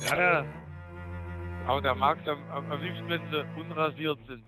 Ja, ja. Aber der mag es am, am, am liebsten, wenn sie unrasiert sind.